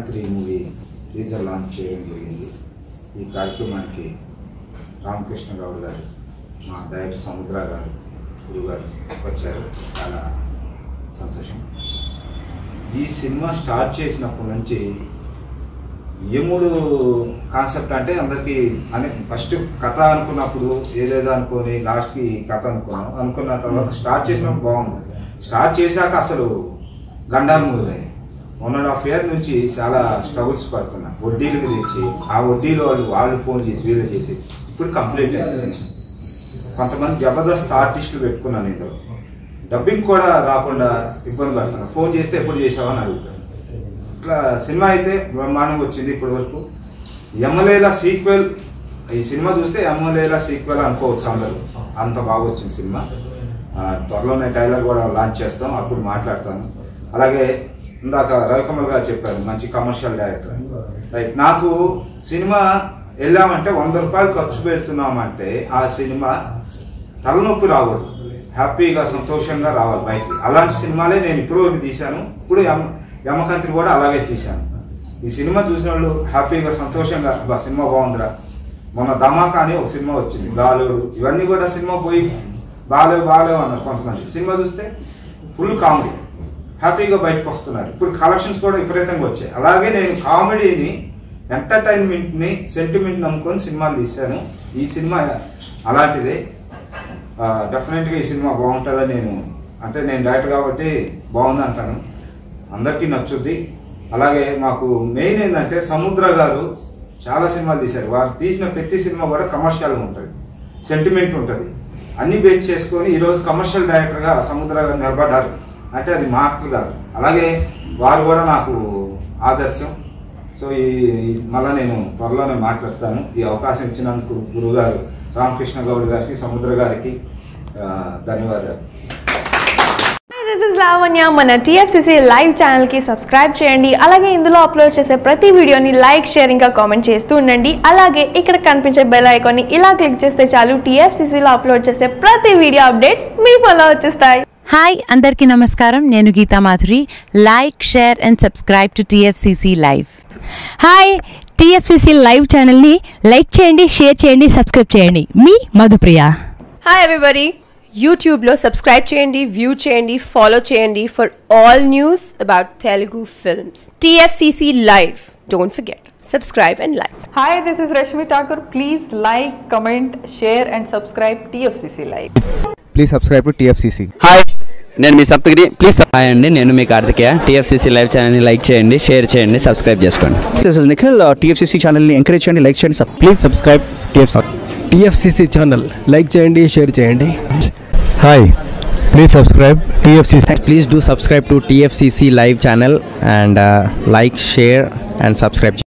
Three movie రీజర్ launch చేయడం జరిగింది. ఈ కార్యక్రమానికి రామకృష్ణ గౌడ్ గారు మా డైరెక్టర్ సముద్ర గారు గురువు గారు వచ్చారు. చాలా సంతోషం. ఈ సినిమా స్టార్ట్ చేసినప్పటి నుంచి యముడు కాన్సెప్ట్ అంటే అందరికీ అనే ఫస్ట్ కథ అనుకున్నప్పుడు ఏదేదో అనుకొని లాస్ట్కి కథ అనుకున్నాం. అనుకున్న తర్వాత స్టార్ట్ చేసినప్పుడు బాగుంది. స్టార్ట్ చేశాక అసలు గండాలు మొదలయ్యాయి వన్ అండ్ హాఫ్ ఇయర్ నుంచి చాలా స్ట్రగుల్స్ పడుతున్నా. వడ్డీలకు తెచ్చి ఆ వడ్డీలో వాళ్ళు వాళ్ళు ఫోన్ చేసి వీళ్ళు చేసి. ఇప్పుడు కంప్లీట్ అయింది కొంతమంది జబర్దస్త్ ఆర్టిస్టులు పెట్టుకున్నాను ఇందులో డబ్బింగ్ కూడా రాకుండా ఇబ్బంది పడుతున్నా. ఫోన్ చేస్తే ఎప్పుడు చేసావని అడుగుతాను. ఇట్లా సినిమా అయితే బ్రహ్మాండంగా వచ్చింది ఇప్పటి వరకు. ఎమ్మెల్యేల సీక్వెల్ ఈ సినిమా చూస్తే ఎమ్మెల్యేల సీక్వెల్ అనుకోవచ్చు అందరూ. అంత బాగా వచ్చింది సినిమా. త్వరలోనే టైలర్ కూడా లాంచ్ చేస్తాం అప్పుడు మాట్లాడతాను. అలాగే ఇందాక రవికమల్ గారు చెప్పారు మంచి కమర్షియల్ డైరెక్టర్ అని. రైట్ నాకు సినిమా వెళ్ళామంటే వంద రూపాయలు ఖర్చు పెడుతున్నామంటే ఆ సినిమా తలనొప్పి రాకూడదు. హ్యాపీగా సంతోషంగా రావాలి బయటికి. అలాంటి సినిమాలే నేను ఇప్పుడు వరకు తీశాను. ఇప్పుడు యమ యమకంత్రి కూడా అలాగే తీశాను. ఈ సినిమా చూసిన వాళ్ళు హ్యాపీగా సంతోషంగా "అబ్బా, సినిమా బాగుందిరా. మొన్న ధమాకా అని ఒక సినిమా వచ్చింది గాలోడు ఇవన్నీ కూడా సినిమా పోయి బాగాలేవు బాగాలేవు అన్నారు కొంతమంది. సినిమా చూస్తే ఫుల్ కామెడీ. హ్యాపీగా బయటకు వస్తున్నారు. ఇప్పుడు కలెక్షన్స్ కూడా విపరీతంగా వచ్చాయి. అలాగే నేను కామెడీని ఎంటర్టైన్మెంట్ని సెంటిమెంట్ నమ్ముకొని సినిమాలు తీశాను. ఈ సినిమా అలాంటిదే. డెఫినెట్గా ఈ సినిమా బాగుంటుందని నేను అంటే నేను డైరెక్టర్ కాబట్టి బాగుంది అంటాను. అందరికీ నచ్చుద్ది. అలాగే మాకు మెయిన్ ఏంటంటే సముద్ర గారు చాలా సినిమాలు తీశారు. వారు తీసిన ప్రతి సినిమా కూడా కమర్షియల్గా ఉంటుంది. సెంటిమెంట్ ఉంటుంది. అన్ని బేస్ చేసుకొని ఈరోజు కమర్షియల్ డైరెక్టర్గా సముద్ర గారు నిలబడ్డారు. అంటే అది మాటలు కాదు. అలాగే వారు కూడా నాకు ఆదర్శం. సో ఈ ఈ- మళ్ళా నేను త్వరలోనే మాట్లాడతాను. ఈ అవకాశం ఇచ్చినందుకు గురుగారు రామకృష్ణ గౌడ్ గారికి సముద్ర గారికి ధన్యవాదాలు. దిస్ ఇస్ లావణ్య మన టీఎఫ్సిసి లైవ్ ఛానల్కి సబ్స్క్రైబ్ చేయండి. అలాగే ఇందులో అప్లోడ్ చేసే ప్రతి వీడియోని లైక్ షేర్ ఇంకా కామెంట్ చేస్తూ ఉండండి. అలాగే ఇక్కడ కనిపించే బెల్ ఐకాన్ని ఇలా క్లిక్ చేస్తే చాలు టీఎఫ్సిసిలో అప్లోడ్ చేసే ప్రతి వీడియో అప్డేట్స్ మీ ఫోన్లో వచ్చేస్తాయి. హాయ్ అందరికీ నమస్కారం. నేను Geetha Madhuri. Like share and subscribe to TFCC live hi TFCC live ఛానల్ని లైక్ చేయండి షేర్ చేయండి సబ్స్క్రైబ్ చేయండి. మీ మధుప్రియ. హాయ్ ఎవ్రీబడి యూట్యూబ్లో సబ్స్క్రైబ్ చేయండి వ్యూ చేయండి ఫాలో చేయండి for all news about Telugu films TFCC live don't forget subscribe and like Hi, this is Rashmi Thakur. Please like, comment, share, and subscribe TFCC Live. Please subscribe to TFCC hi నేను మీ Saptagiri please hi అండి నేను మీ Karthikeya. TFCC live ఛానల్ని like చేయండి share చేయండి subscribe చేసుకోండి. This is Nikhil TFCC ఛానల్ని ఎంకరేజ్ చేయండి లైక్ చేయండి please subscribe TFC TFCC channel like చేయండి షేర్ చేయండి. Hi please subscribe TFCC please do subscribe to TFCC live channel and like share and subscribe